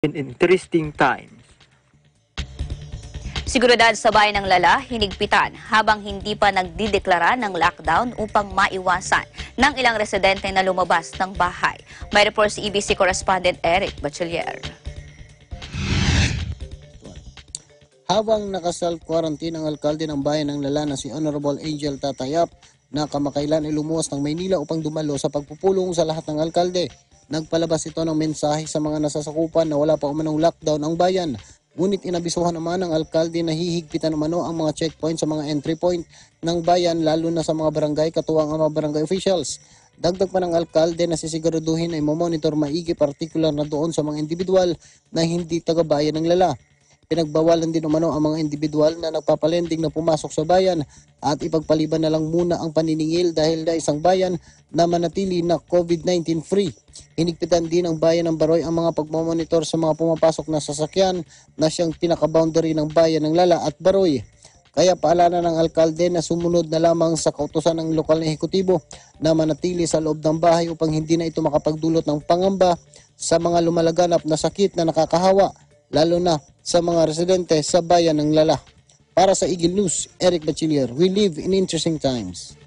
in interesting times. Seguridad sa bayan ng Lala, hinigpitan habang hindi pa nagdideklara ng lockdown upang maiwasan ng ilang residente na lumabas ng bahay. May report si EBC correspondent Eric Bachelier. Habang nakasal-quarantine ang alkalde ng bayan ng Lala na si Honorable Angel Tatayap na kamakailan ay lumuwas ng Maynila upang dumalo sa pagpupulong sa lahat ng alkalde. Nagpalabas ito ng mensahe sa mga nasasakupan na wala pa umanong lockdown ang bayan. Ngunit inabisuhan naman ng alkalde na hihigpitan umano ang mga checkpoint sa mga entry point ng bayan lalo na sa mga barangay katuwang ang mga barangay officials. Dagdag pa ng alkalde na sisiguraduhin ay mamonitor maigi partikular na doon sa mga individual na hindi taga-bayan ng lala. Pinagbawalan din umano ang mga individual na nagpapalending na pumasok sa bayan at ipagpaliban na lang muna ang paniningil dahil na isang bayan na manatili na COVID-19 free. Hinigpitan din ng bayan ng Baroy ang mga pagmamonitor sa mga pumapasok na sasakyan na siyang pinaka-boundary ng bayan ng Lala at Baroy. Kaya paalala ng alkalde na sumunod na lamang sa kautosan ng lokal na ehekutibo na manatili sa loob ng bahay upang hindi na ito makapagdulot ng pangamba sa mga lumalaganap na sakit na nakakahawa lalo na sa mga residente sa bayan ng Lala. Para sa Eagle News, Eric Bachiller, we live in interesting times.